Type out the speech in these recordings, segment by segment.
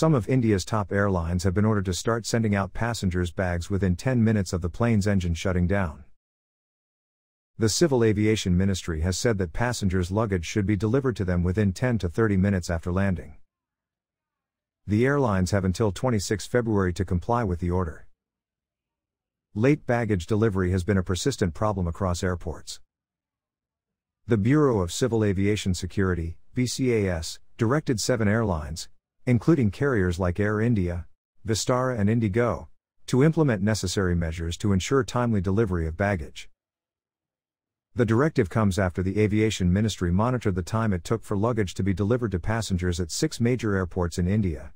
Some of India's top airlines have been ordered to start sending out passengers' bags within 10 minutes of the plane's engine shutting down. The Civil Aviation Ministry has said that passengers' luggage should be delivered to them within 10 to 30 minutes after landing. The airlines have until 26 February to comply with the order. Late baggage delivery has been a persistent problem across airports. The Bureau of Civil Aviation Security, BCAS, directed seven airlines, including carriers like Air India, Vistara, and Indigo, to implement necessary measures to ensure timely delivery of baggage. The directive comes after the Aviation Ministry monitored the time it took for luggage to be delivered to passengers at six major airports in India.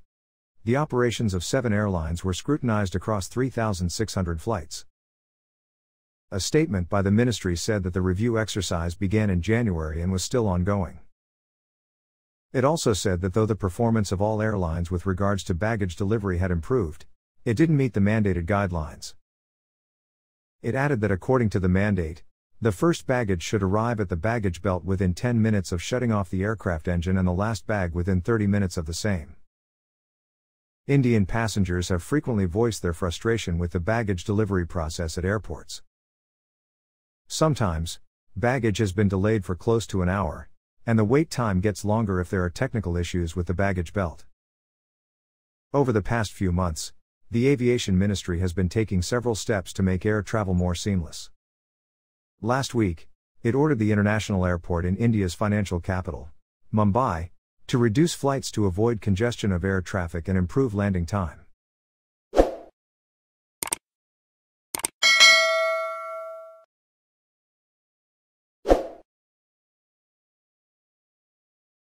The operations of seven airlines were scrutinized across 3,600 flights. A statement by the ministry said that the review exercise began in January and was still ongoing. It also said that though the performance of all airlines with regards to baggage delivery had improved, it didn't meet the mandated guidelines. It added that according to the mandate, the first baggage should arrive at the baggage belt within 10 minutes of shutting off the aircraft engine and the last bag within 30 minutes of the same. Indian passengers have frequently voiced their frustration with the baggage delivery process at airports. Sometimes, baggage has been delayed for close to an hour, and the wait time gets longer if there are technical issues with the baggage belt. Over the past few months, the Aviation Ministry has been taking several steps to make air travel more seamless. Last week, it ordered the international airport in India's financial capital, Mumbai, to reduce flights to avoid congestion of air traffic and improve landing time.